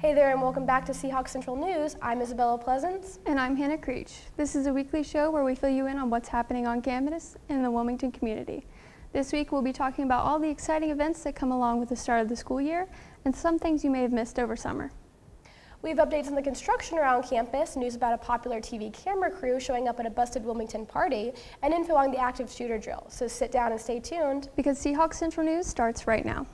Hey there, and welcome back to Seahawks Central News. I'm Isabella Pleasance. And I'm Hannah Creech. This is a weekly show where we fill you in on what's happening on campus in the Wilmington community. This week we'll be talking about all the exciting events that come along with the start of the school year and some things you may have missed over summer. We have updates on the construction around campus, news about a popular TV camera crew showing up at a busted Wilmington party, and info on the active shooter drill. So sit down and stay tuned. Because Seahawks Central News starts right now.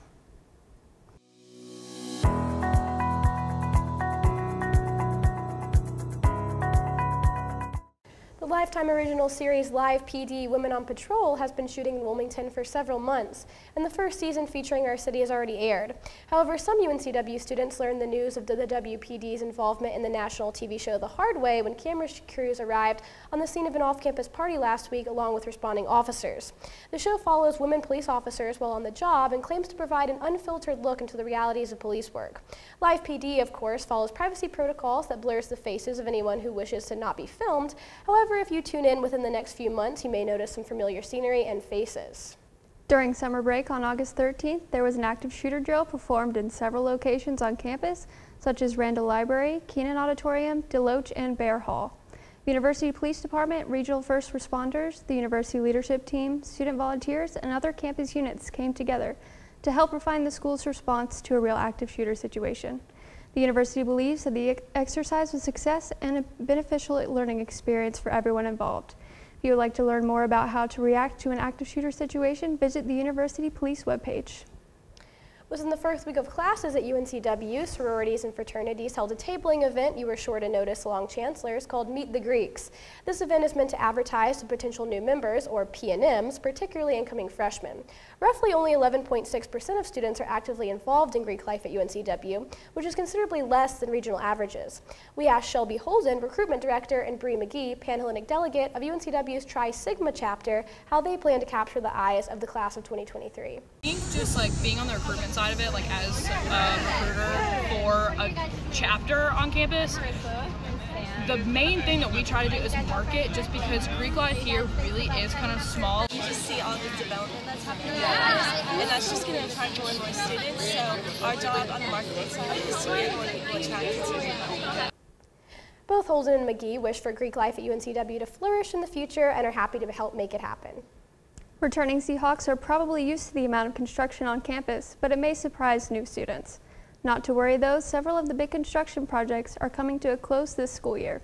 The Lifetime Original Series Live PD Women on Patrol has been shooting in Wilmington for several months, and the first season featuring our city has already aired. However, some UNCW students learned the news of the, WPD's involvement in the national TV show The Hard Way when camera crews arrived on the scene of an off-campus party last week along with responding officers. The show follows women police officers while on the job and claims to provide an unfiltered look into the realities of police work. Live PD, of course, follows privacy protocols that blurs the faces of anyone who wishes to not be filmed. However, if you tune in within the next few months, you may notice some familiar scenery and faces. During summer break on August 13th, there was an active shooter drill performed in several locations on campus, such as Randall Library, Kenan Auditorium, DeLoach, and Bear Hall. University Police Department, regional first responders, the university leadership team, student volunteers, and other campus units came together to help refine the school's response to a real active shooter situation. The university believes that the exercise was success and a beneficial learning experience for everyone involved. If you would like to learn more about how to react to an active shooter situation, visit the University Police webpage. Within the first week of classes at UNCW, sororities and fraternities held a tabling event you were sure to notice along Chancellors called Meet the Greeks. This event is meant to advertise to potential new members, or PNMs, particularly incoming freshmen. Roughly only 11.6% of students are actively involved in Greek life at UNCW, which is considerably less than regional averages. We asked Shelby Holden, recruitment director, and Bree McGee, Panhellenic delegate of UNCW's Tri Sigma chapter, how they plan to capture the eyes of the class of 2023. I just like being on the recruitment side of it, like as um, a recruiter for a chapter on campus, the main thing that we try to do is market just because Greek life here really is kind of small. You just see all the development that's happening yeah. and that's just going to attract more and more students. So our job on the marketing side is to get more people attracted to Greek Both Holden and McGee wish for Greek life at UNCW to flourish in the future and are happy to help make it happen. Returning Seahawks are probably used to the amount of construction on campus, but it may surprise new students. Not to worry though, several of the big construction projects are coming to a close this school year.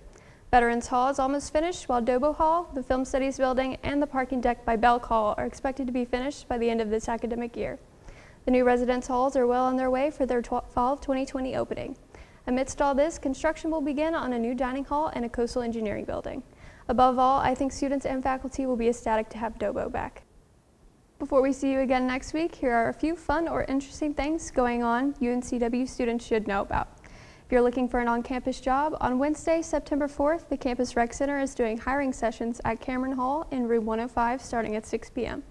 Veterans Hall is almost finished, while Dobo Hall, the Film Studies Building, and the parking deck by Belk Hall are expected to be finished by the end of this academic year. The new residence halls are well on their way for their fall of 2020 opening. Amidst all this, construction will begin on a new dining hall and a coastal engineering building. Above all, I think students and faculty will be ecstatic to have Dobo back. Before we see you again next week, here are a few fun or interesting things going on UNCW students should know about. If you're looking for an on-campus job, on Wednesday, September 4th, the Campus Rec Center is doing hiring sessions at Cameron Hall in room 105 starting at 6 p.m.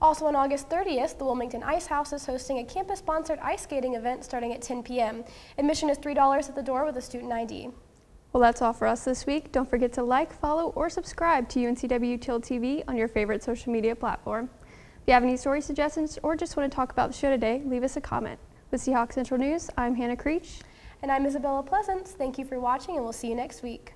Also on August 30th, the Wilmington Ice House is hosting a campus-sponsored ice skating event starting at 10 p.m. Admission is $3 at the door with a student ID. Well, that's all for us this week. Don't forget to like, follow, or subscribe to UNCW TealTV on your favorite social media platform. If you have any story suggestions or just want to talk about the show today, leave us a comment. With Seahawks Central News, I'm Hannah Creech. And I'm Isabella Pleasance. Thank you for watching, and we'll see you next week.